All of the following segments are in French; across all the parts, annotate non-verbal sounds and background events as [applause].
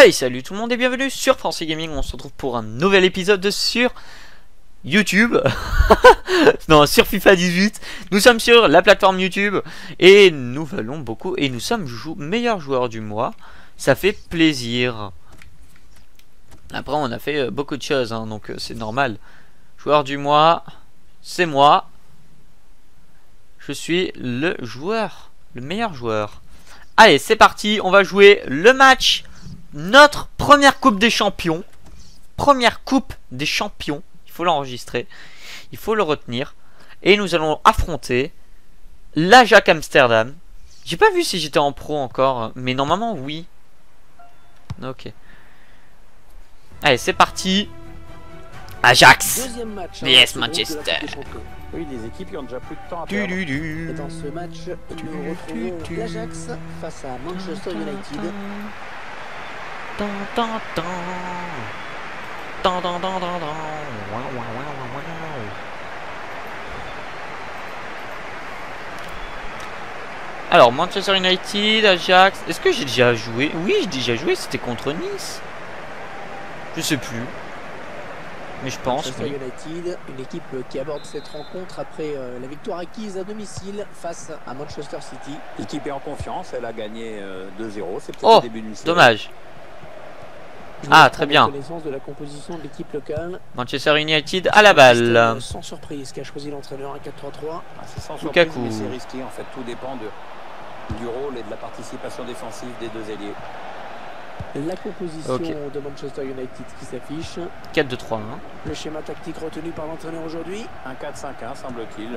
Hey salut tout le monde et bienvenue sur Français Gaming, on se retrouve pour un nouvel épisode sur YouTube, [laughs] non sur FIFA 18, nous sommes sur la plateforme YouTube et nous valons beaucoup et nous sommes meilleurs joueurs du mois, ça fait plaisir. Après on a fait euh, beaucoup de choses hein, donc euh, c'est normal. Joueur du mois, c'est moi, je suis le joueur, le meilleur joueur. Allez c'est parti, on va jouer le match notre première Coupe des Champions. Première Coupe des Champions. Il faut l'enregistrer. Il faut le retenir. Et nous allons affronter l'Ajax Amsterdam. J'ai pas vu si j'étais en pro encore. Mais normalement, oui. Ok. Allez, c'est parti. Ajax. Match, yes, Manchester. Oui, des équipes qui ont déjà plus de temps à Du, perdre. du, du. Et dans ce match, nous retrouvons l'Ajax face à Manchester United. Alors, Manchester United, Ajax. Est-ce que j'ai déjà joué? Oui, j'ai déjà joué. C'était contre Nice. Je sais plus. Mais je pense. Manchester oui. United, une équipe qui aborde cette rencontre après euh, la victoire acquise à domicile face à Manchester City. L'équipe est en confiance, elle a gagné euh, 2-0. C'est peut-être Oh, le début d'une série. Dommage. Ah, très bien. connaissance de la composition de l'équipe locale. Manchester United à la balle. Sans surprise, qu'a choisi l'entraîneur à 4-3-3. Ah, C'est sans Lukaku. surprise, mais c'est risqué. En fait, tout dépend de, du rôle et de la participation défensive des deux ailiers. La composition de Manchester United qui s'affiche. 4-2-3-1. Le schéma tactique retenu par l'entraîneur aujourd'hui. Un 4-5-1, semble-t-il.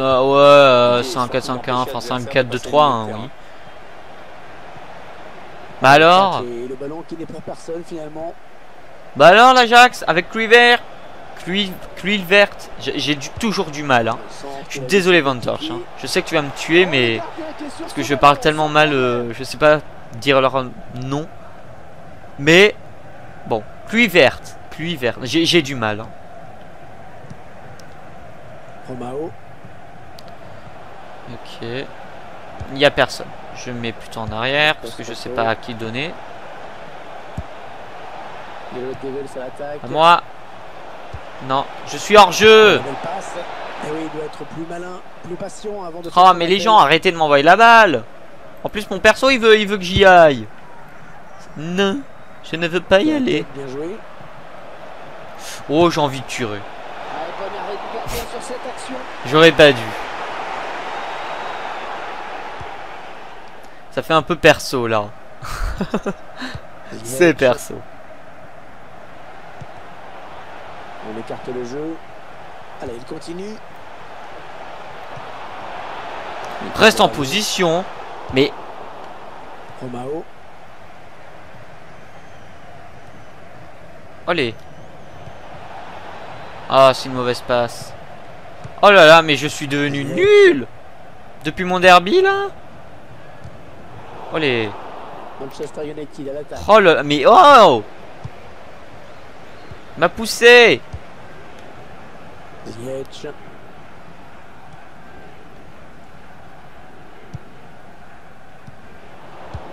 euh, ouais, euh, c'est un surtout 4-5-1, enfin c'est un d'empêcher 4-2-3, hein, l'adversaire de passer le oui. Bah alors Et le ballon qui n'est pour personne finalement. Bah alors l'Ajax, avec Kluivert Clui- Kluivert, j'ai toujours du mal, hein. Je suis désolé Vantorch, hein. je sais que tu vas me tuer, mais... Parce que je parle tellement mal, euh, je sais pas dire leur nom. Mais, bon, Kluivert, Kluivert, j'ai j'ai du mal. hein. Romao. Ok. Il n'y a personne. Je me mets plutôt en arrière, parce que je sais pas à qui donner. À moi Non, je suis hors jeu avant de. Oh mais les gens arrêtez de m'envoyer la balle En plus mon perso il veut il veut que j'y aille Non Je ne veux pas y aller. Oh j'ai envie de tuer Ah. J'aurais pas dû Ça fait un peu perso là. [laughs] C'est perso. On écarte le jeu. Allez, il continue. Reste en position Mais Romao. allez. Ah c'est une mauvaise passe. Oh là là mais je suis devenu nul Depuis mon derby là Allez Manchester United à l'attaque. Oh là, mais oh M'a poussé Ziyech.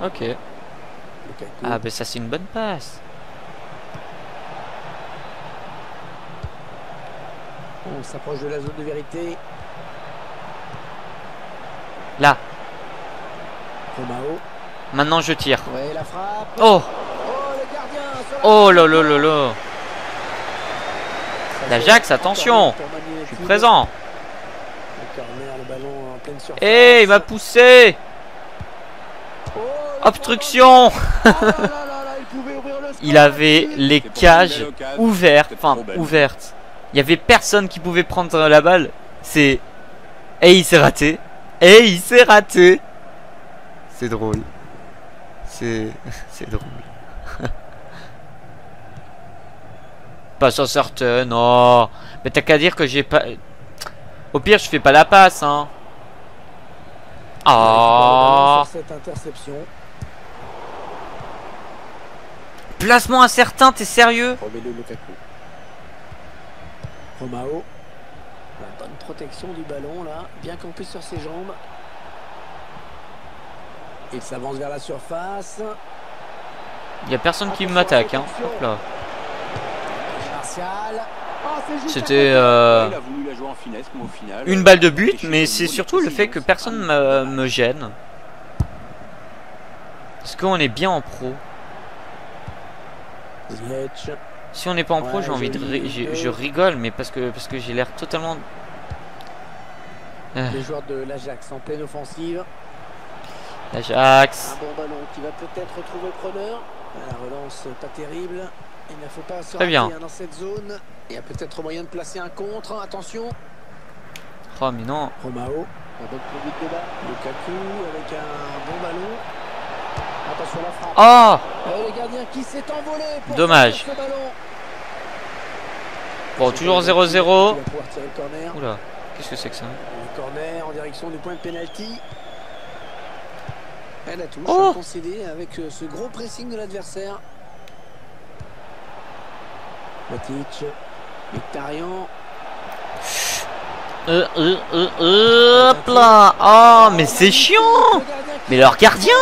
Ok. Ah bah ça c'est une bonne passe. On s'approche de la zone de vérité. Là. Maintenant je tire. Ouais, la frappe. Oh Oh, Oh là là là là L'Ajax, attention Je suis présent Le corner, le ballon en pleine surface. Eh, il m'a poussé Oh, Obstruction [laughs] il avait les cages ouvertes. Enfin, ouvertes. Il y avait personne qui pouvait prendre la balle. C'est... Et il s'est raté. Et il s'est raté. C'est drôle. C'est... [laughs] C'est drôle. [laughs] pas sur certain, non. Mais t'as qu'à dire que j'ai pas... Au pire, je fais pas la passe, hein. Ah. cette interception. Placement incertain, t'es sérieux? Romelu Lukaku. Romao. La bonne protection du ballon là, bien campé sur ses jambes. Il s'avance vers la surface. Il y a personne qui m'attaque. Hein. Hop là. Martial. Ah, C'était euh, une balle de but, mais c'est surtout le fait que personne me, me gêne. Parce qu'on est bien en pro? Si on n'est pas en pro, j'ai envie de je rigole, mais parce que parce que j'ai l'air totalement. Les joueurs de l'Ajax en pleine offensive. L'Ajax. Un bon ballon qui va peut-être retrouver le preneur. La relance pas terrible. Il ne faut pas se Très bien. hein, dans cette zone. Il y a peut-être moyen de placer un contre. Attention. Oh mais non. Romao. Bonne conduite de balle. Lukaku avec un bon ballon. Attention la frappe. Oh Euh, le gardien qui s'est envolé. Pour Dommage. ce ballon. Bon, toujours Il 0-0. va pouvoir tirer le corner. Oula, qu'est-ce que c'est que ça? Le corner en direction du point de pénalty. Elle a touche Oh avec euh, ce gros pressing de l'adversaire. Matic, Mkhitaryan. euh, euh, euh, euh, Hop là Oh, mais c'est chiant Mais leur gardien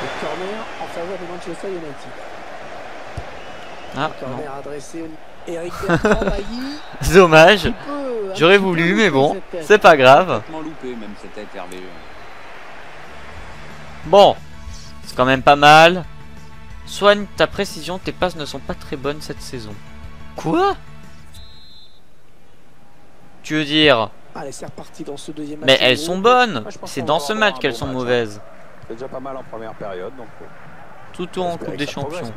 Le corner en faveur de Manchester United. Ah, corner adressé Eric. [laughs] Dommage. J'aurais voulu, mais bon, c'est pas grave. Loupé, même Hervé. Bon, c'est quand même pas mal. Soigne ta précision, tes passes ne sont pas très bonnes cette saison. Quoi? Tu veux dire Allez, c'est reparti dans ce deuxième match. Mais elles sont bonnes je C'est dans ce match qu'elles bon sont match, hein. mauvaises. C'est déjà pas mal en première période, donc. euh, Tout en espérer Coupe des Champions.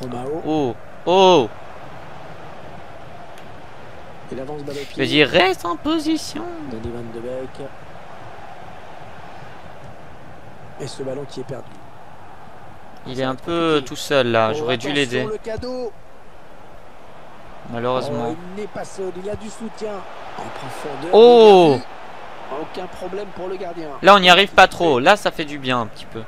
Romao. Oh Oh Il avance. Vas-y, reste en position Donny Van de Beek. Et ce ballon qui est perdu. Il est un peu tout seul là, Oh, j'aurais dû l'aider. Malheureusement. Oh, il n'est pas seul, il a du soutien. En profondeur. Oh. Aucun problème pour le gardien. Là, on n'y arrive pas trop. Là, ça fait du bien un petit peu.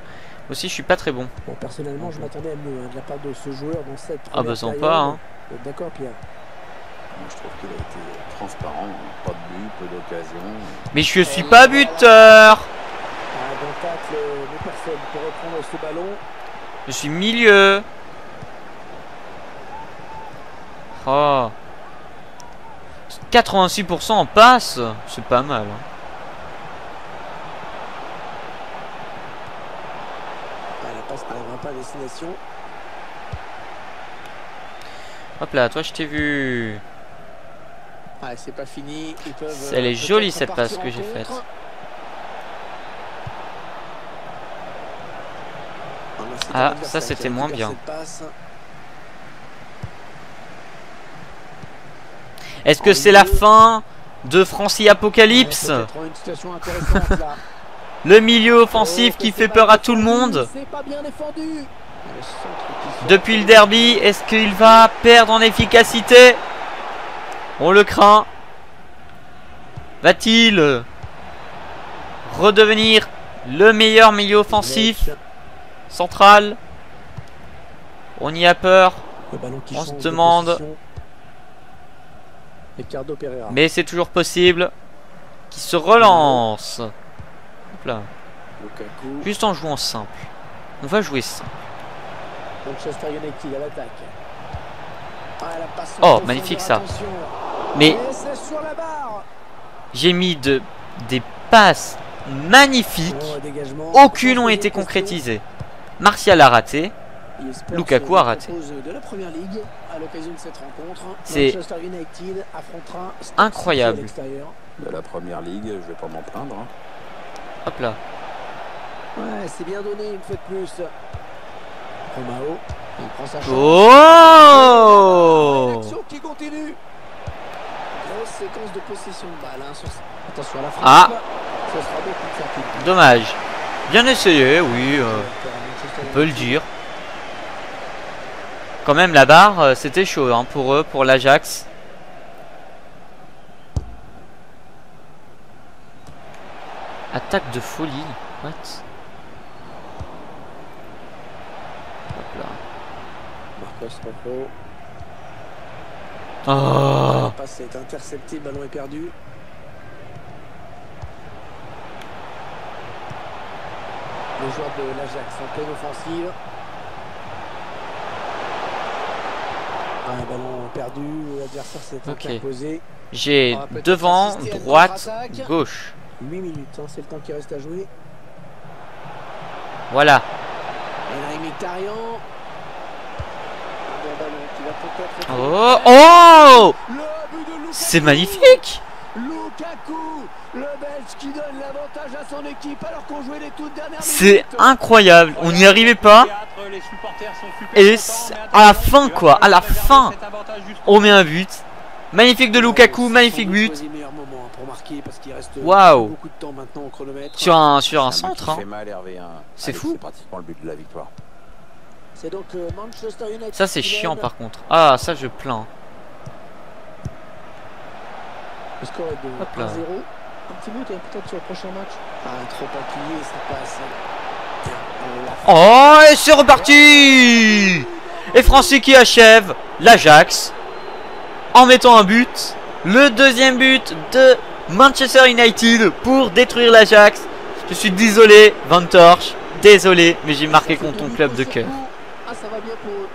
Aussi, je suis pas très bon. Bon, personnellement, je m'attendais à mieux hein, de la part de ce joueur dans cette. Ah bah sympa, période. hein. D'accord, Pierre? Moi, je trouve qu'il a été transparent. Pas de but, peu d'occasions. Mais je suis pas buteur Bon tacle, euh, mais personne pour reprendre ce ballon. Je suis milieu Oh 86% en passe C'est pas mal. hein. Ah, la passe n'arrivera pas à destination. Hop là, toi je t'ai vu. Ah, c'est pas fini. Ils peuvent, euh, Elle est peut-être jolie, cette passe que j'ai faite. Ah, ça, c'était moins bien. Est-ce que c'est la fin de Francie Apocalypse. [laughs] Le milieu offensif Oh, qui fait peur à tout le monde. Depuis le derby, est-ce qu'il va perdre en efficacité? On le craint. Va-t-il redevenir le meilleur milieu offensif? Central On y a peur, On se demande. mais c'est toujours possible. Qui se relance. Hop là. Juste en jouant simple. On va jouer simple. Ah, Oh, magnifique, ça. Mais j'ai mis de, des passes magnifiques. Oh. Aucune ont été concrétisées. Martial a raté. Lukaku a raté. propose de la première ligue à l'occasion de cette rencontre. C'est Manchester United affrontera Stoke City incroyable. De la première ligue, je vais pas m'en plaindre. hein. Hop là. Ouais, c'est bien donné une fois de plus. Romao, il prend sa chance. Oh L'action qui continue. Grosse séquence de possession de balle. hein, sur- Attention à la frappe. Ah. Ce sera beaucoup de certitude. Dommage. Bien essayé, oui, euh, peut le dire. Quand même, la barre, euh, c'était chaud hein, pour eux, pour l'Ajax. Attaque de folie. What? Hop là. Oh passe est le ballon est perdu. Les joueurs de l'Ajax en pleine offensive. Ah, Un ballon perdu, l'adversaire s'est Ok. interposé. J'ai devant, droite, gauche. 8 minutes, hein, c'est le temps qui reste à jouer. Voilà. Oh, oh. C'est magnifique Lukaku, le Belge qui donne l'avantage à son équipe alors qu'on jouait les toutes dernières C'est incroyable. On n'y arrivait pas. Et à la fin, quoi, à la fin. On met un but. Magnifique de Lukaku, Sans magnifique but. hein, Waouh. Sur un, sur un centre. hein. C'est fou. C'est pratiquement le but de la victoire. C'est donc Manchester United. Ça, c'est chiant par contre. Ah, ça, je plains. Le score est de Hop là. 1-0. Un petit but peut-être sur le prochain match. Ah, trop appuyé, ça passe. Tiens, on l'a Oh, et c'est reparti Et Francis qui achève l'Ajax en mettant un but. Le deuxième but de Manchester United pour détruire l'Ajax. Je suis désolé, Van Torch. Désolé, mais j'ai marqué contre ton club de cœur. Ah, ça va bien pour eux.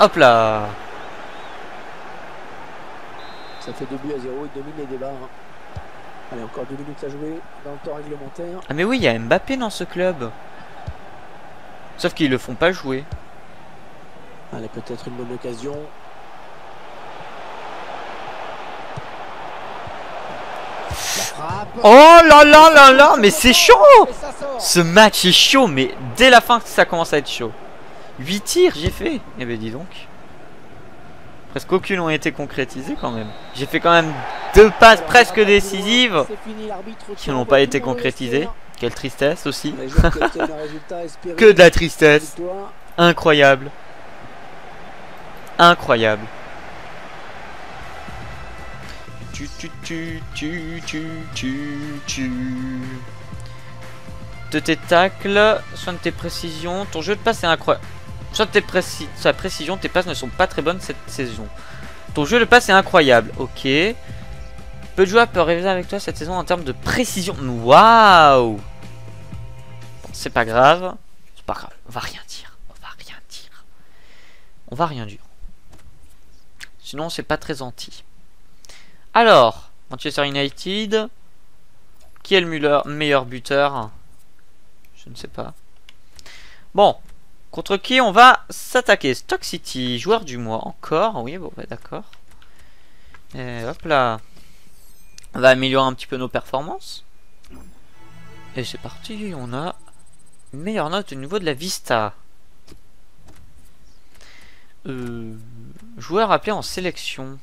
Hop là Ça fait 2 buts à 0, ils dominent les débats. hein. Allez, encore 2 minutes à jouer dans le temps réglementaire. Ah mais oui, il y a Mbappé dans ce club. Sauf qu'ils le font pas jouer. Allez, peut-être une bonne occasion. Oh là là là là, mais c'est chaud. Ce match est chaud, mais dès la fin ça commence à être chaud. 8 tirs j'ai fait. Eh ben dis donc. Presque aucune ont été concrétisées quand même. J'ai fait quand même deux passes presque décisives qui n'ont pas été concrétisées. Quelle tristesse aussi. [laughs] Que de la tristesse. Incroyable. Incroyable. Tu tu tu tu tu tu tu. De tes tacles, soin de tes précisions, ton jeu de passe est incroyable. De tes sa précision, tes passes ne sont pas très bonnes cette saison. Ton jeu de passe est incroyable, ok. Peu de joueurs peuvent rêver avec toi cette saison en termes de précision. Waouh C'est pas grave. C'est pas grave. On va rien dire. On va rien dire. On va rien dire. Sinon, c'est pas très anti. Alors, Manchester United. Qui est le meilleur buteur? Je ne sais pas. Bon. Contre qui on va s'attaquer Stock City, joueur du mois. Encore Oui, bon, bah, d'accord. Hop là. On va améliorer un petit peu nos performances. Et c'est parti, on a une meilleure note au niveau de la vista. Euh, joueur appelé en sélection.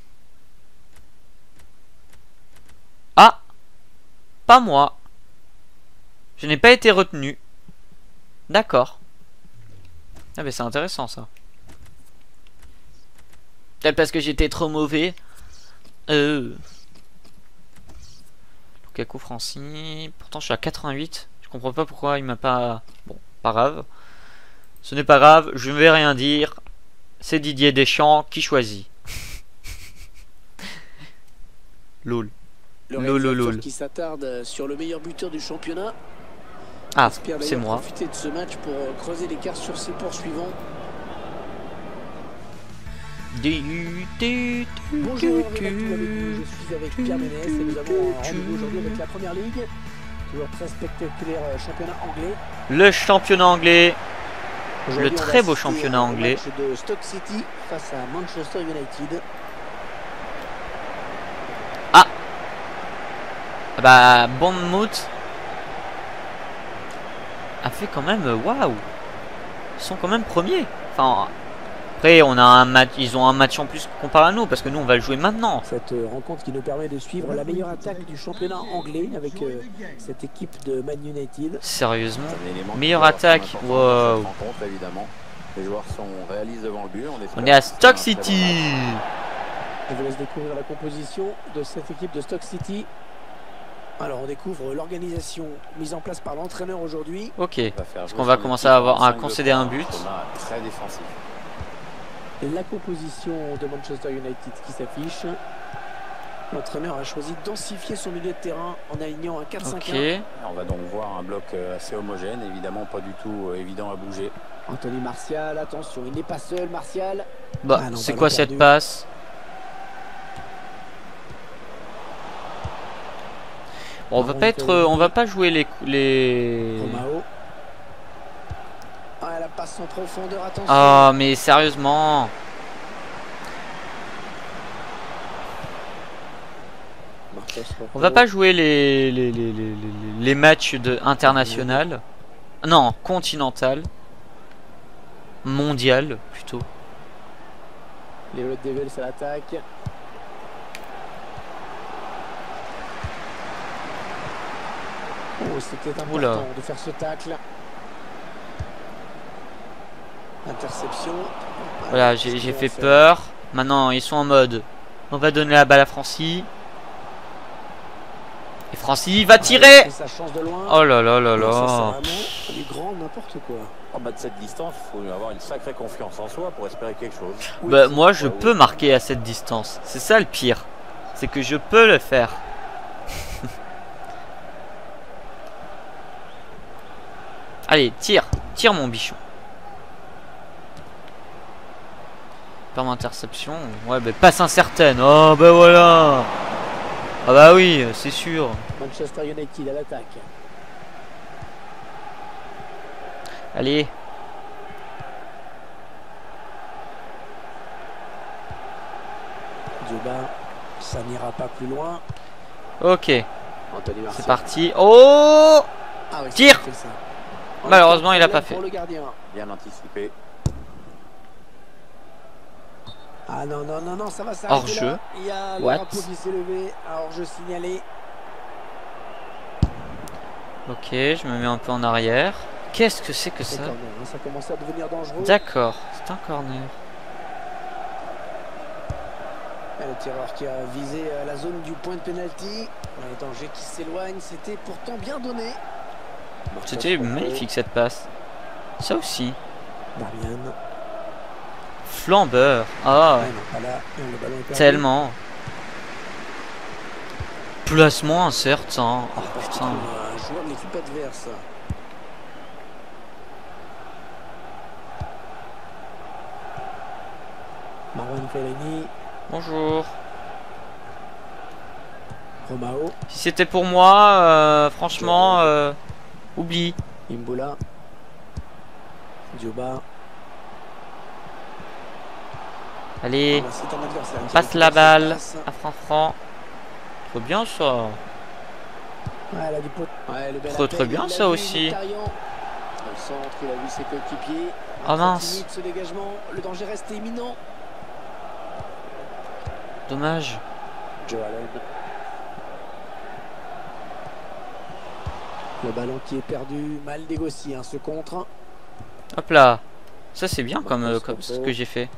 Ah Pas moi. Je n'ai pas été retenu. D'accord. Ah mais c'est intéressant ça. Peut-être parce que j'étais trop mauvais. Euh... Lukaku Franci. Pourtant je suis à 88. Je comprends pas pourquoi il m'a pas... Bon, pas grave. Ce n'est pas grave, je ne vais rien dire. C'est Didier Deschamps qui choisit. Lol. Le lol. qui s'attarde sur le meilleur buteur du championnat. Ah, c'est moi. profiter de ce match pour euh, creuser l'écart sur ses poursuivants. Bonjour, je suis avec Pierre Ménès et nous avons un rendez-vous aujourd'hui avec la Première Ligue. Toujours très spectaculaire euh, championnat anglais. Le championnat anglais. Le très beau championnat anglais. de Stock City face à Manchester United. Ah bah, Bournemouth a fait quand même. euh, Waouh Ils sont quand même premiers. Enfin, après, on a un match. Ils ont un match en plus comparé à nous parce que nous, on va le jouer maintenant. Cette euh, rencontre qui nous permet de suivre la meilleure attaque du championnat anglais avec euh, cette équipe de Man United. Sérieusement. Meilleure attaque, wow. évidemment. Les joueurs sont réalistes devant le but. On, On est à Stock City. bon. Je vous laisse découvrir la composition de cette équipe de Stock City. Alors on découvre l'organisation mise en place par l'entraîneur aujourd'hui. Ok. Jouer qu'on va commencer à avoir- à 5-2-3, concéder un but. Très défensif. La composition de Manchester United qui s'affiche. L'entraîneur a choisi de densifier son milieu de terrain en alignant un 4-5-1. Ok. On va donc voir un bloc euh, assez homogène, évidemment pas du tout euh, évident à bouger. Anthony Martial, attention, il n'est pas seul, Martial. Bah, Ah non, c'est quoi cette passe? Bon, on va pas être, on va pas jouer les les. Ah. Ah, mais sérieusement. On va pas jouer les les, les, les, les- les matchs de international. Non, continental. Mondial plutôt. Les Red Devils à l'attaque. Oh, c'était important Oula. de faire ce tacle. Interception. Voilà, j'ai fait peur. Maintenant, ils sont en mode. On va donner la balle à Francis. Et Francis va Ah, tirer. Oh là là là là. du grand n'importe quoi. En bas de cette distance, il faut avoir une sacrée confiance en soi pour espérer quelque chose. Oui, Bah moi je Ouais, peux oui. marquer à cette distance. C'est ça le pire. C'est que je peux le faire. Allez, tire. Tire mon bichon. Perme interception. Ouais, bah passe incertaine. Oh bah voilà. Ah bah oui, c'est sûr. Manchester United à l'attaque. Allez. Dioba, ça n'ira pas plus loin. Ok, c'est parti. Oh Ah oui, Tire. Malheureusement, il a pas Pour fait. le gardien. Bien anticipé. Ah non, non, non, non, ça va s'arrêter Hors-jeu. là. Il y a le What? drapeau qui s'est levé. Un hors-jeu signalé. Ok, je me mets un peu en arrière. Qu'est-ce que c'est que ça corner, hein, Ça commence à devenir dangereux. D'accord, c'est un corner. Le tireur qui a visé euh, la zone du point de pénalty. Les dangers qui s'éloignent, c'était pourtant bien donné. C'était magnifique cette passe. Ça aussi. Flambeur. Ah. Tellement. Placement incertain. Hein. Oh putain. Fellaini. Bonjour. Romao. Si c'était pour moi, euh, franchement. Oublie. Imbola. Dioba. Allez. Passe la balle à Franfran. Trop bien ça. trop trop bien ça aussi. Oh mince. Le danger reste imminent. Dommage. Le ballon qui est perdu, mal négocié, hein, ce contre. Hop là. Ça c'est bien comme, euh, comme ce que j'ai fait.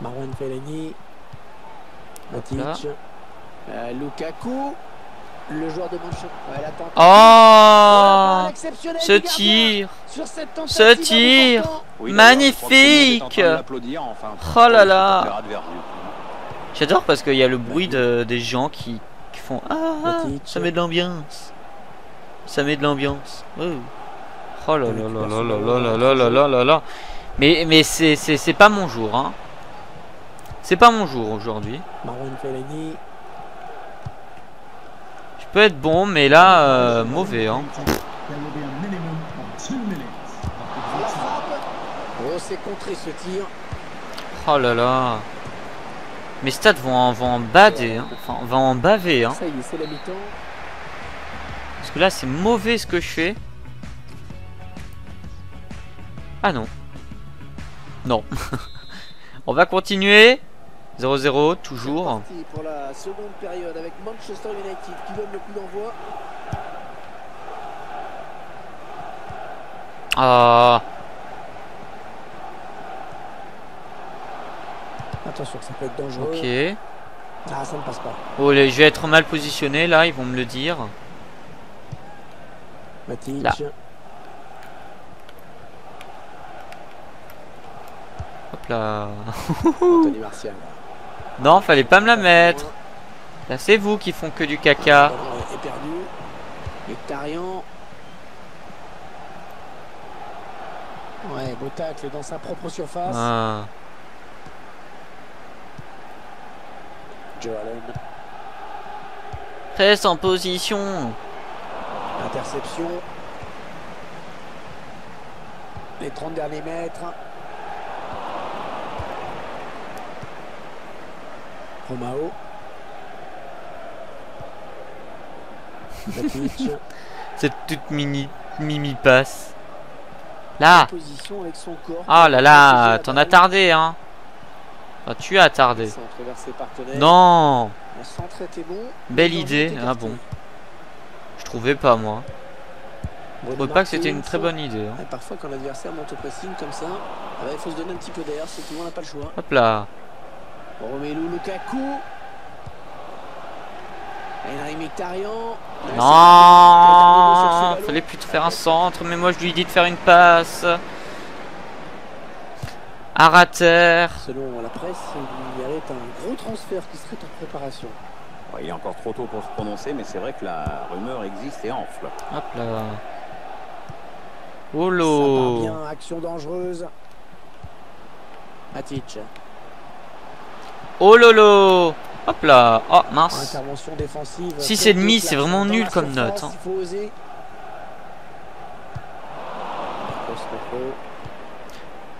Marwan Fellaini. Matic. Euh, Lukaku. Le joueur de Manchester. Ouais. Oh Oh, Ce tir sur cette tentative Ce tir. Oui, Magnifique enfin, Oh là là. J'adore parce qu'il y a le bruit de, des gens qui, qui font Ah, ah, Matic. ça met de l'ambiance. Ça met de l'ambiance. Oh. Oh là là là là là là là là là là. Mais, mais c'est pas mon jour, hein. C'est pas mon jour aujourd'hui. Je peux être bon, mais là, euh, mauvais, hein. Oh, c'est contré ce tir. Oh là là. Mes stats vont en, vont en bader, hein. Enfin, vont en baver, hein. Ça y est, c'est la mi-temps. Parce que là, c'est mauvais ce que je fais. Ah non. Non. [laughs] On va continuer. 0-0, toujours. Parti pour la seconde période avec Manchester United qui donne le coup d'envoi. Ah, Attention, ça peut être dangereux. ok. Ah, ça ne passe pas. Oh, les- je vais être mal positionné là, ils vont me le dire. Matic. Là. Hop là. Anthony [laughs] Martial. Non, fallait pas me la mettre. Là, c'est vous qui font que du caca. est- perdu. Ouais, beau tacle dans sa propre surface. Ah. Joe Allen. Reste en position. Interception. Les 30 derniers mètres. Romao. [laughs] Cette toute mini mimi passe. Là. Corps. Oh là là, t'en as tardé. hein. Enfin, tu as tardé. Non. Belle idée. Ah bon. Je trouvais pas, moi. Je trouvais pas que c'était une très bonne idée. hein. Parfois, quand l'adversaire monte au pressing comme ça, ah bah, il faut se donner un petit peu d'air, c'est on n'a pas le choix. Hop là. Romelu Lukaku. Mkhitaryan. Non, fallait plutôt faire un centre, mais moi je lui dis de faire une passe. Arater. Selon la presse, il y avait un gros transfert qui serait en préparation. Il est encore trop tôt pour se prononcer, mais c'est vrai que la rumeur existe et enfle. Hop là. Oh Ça bien, action dangereuse. Matic. Oh lolo. Hop là. Oh mince. Intervention défensive. Si Très c'est vraiment nul comme note, hein.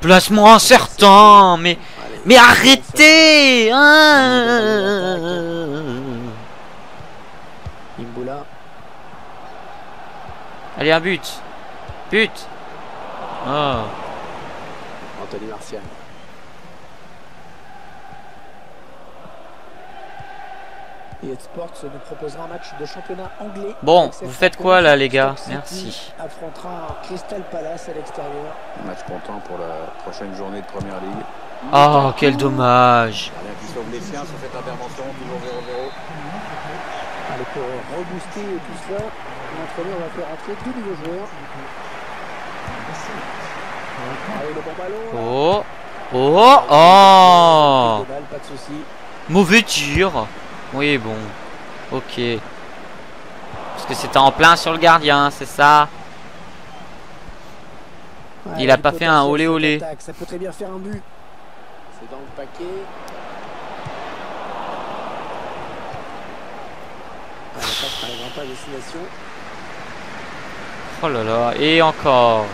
Placement incertain. Mais mais arrêtez. Hein. Allez un but. But. Oh. Anthony Martial. Et Sports nous proposera un match de championnat anglais. Bon, vous faites quoi là les gars? Merci. affrontera Crystal Palace à l'extérieur. Match comptant pour la prochaine journée de Première Ligue. Oh quel dommage. Rien qui sauve les siens sur cette intervention, toujours 0-0. Allez, pour rebooster tout cela, l'entraîneur va faire entrer deux nouveaux joueurs. Allez, le bon ballon. Oh. Oh. Oh. Pas de souci. Mauvais tir. Oui, bon. Ok. Parce que c'était en plein sur le gardien, c'est ça? Ouais, Il a pas fait un olé olé. Ça peut très bien faire un but. C'est dans le paquet. Ouais, la passe n'arrivera pas à destination. Oh là là. Et encore.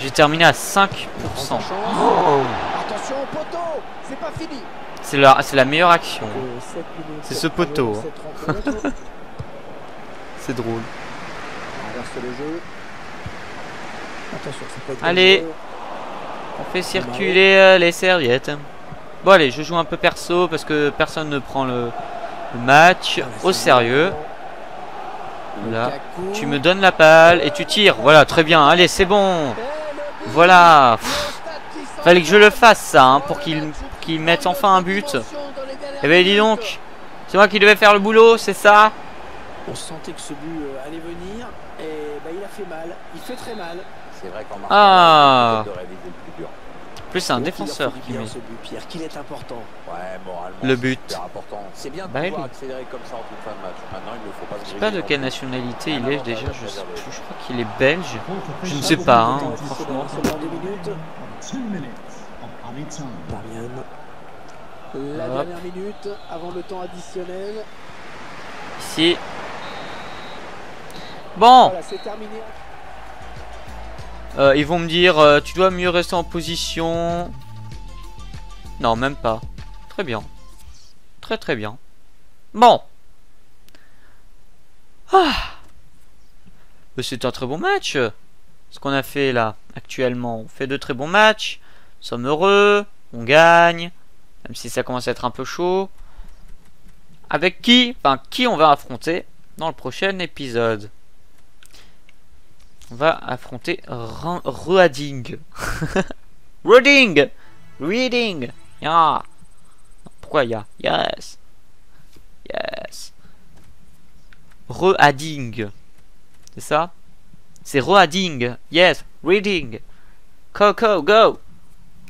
J'ai terminé à 5%. Prend sa chance. Oh. Attention au poteau C'est pas fini C'est la, la meilleure action. Euh, C'est ce poteau, hein. [laughs] C'est drôle. Allez. On fait circuler euh, les serviettes. Bon allez, je joue un peu perso parce que personne ne prend le, le match au sérieux. Là. Tu me donnes la balle et tu tires. Voilà, très bien. Allez, c'est bon. Voilà. Fallait que je le fasse ça hein, pour qu'il mette enfin un but. Eh ben dis donc, c'est moi qui devais faire le boulot, c'est ça? On sentait que ce but euh, allait venir et bah, il a fait mal. Il fait très mal. C'est vrai qu'en marquant, Ah. de plus dur. En plus c'est un défenseur qui met. ce but, Pierre, qu'il est important. Ouais, moralement. Le but. super important. C'est bien de Bah, pouvoir oui. accélérer comme ça en toute fin de match. Maintenant, il ne faut pas se Je sais pas de quelle nationalité il est déjà, je sais préserver. plus, je crois qu'il est belge. Je ne sais pas, hein, franchement. La Hop. dernière minute avant le temps additionnel. Ici. Bon, Voilà, c'est terminé. Euh, ils vont me dire, euh, tu dois mieux rester en position. Non, même pas. Très bien. Très très bien. Bon. Ah. C'est un très bon match. Ce qu'on a fait là, actuellement. On fait de très bons matchs. Nous sommes heureux. On gagne. Même si ça commence à être un peu chaud. Avec qui Enfin, qui on va affronter dans le prochain épisode On va affronter Ruading. [laughs] Reading Reading! Ya! Pourquoi ya? Yes! Yes! Reading C'est ça? C'est Reading Yes! Reading. Coco Go!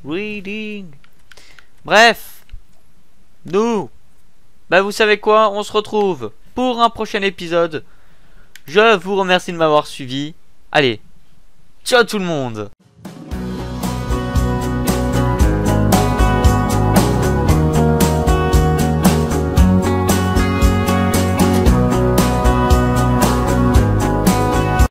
Reading. Bref. Nous. Bah vous savez quoi, on se retrouve pour un prochain épisode. Je vous remercie de m'avoir suivi. Allez, ciao tout le monde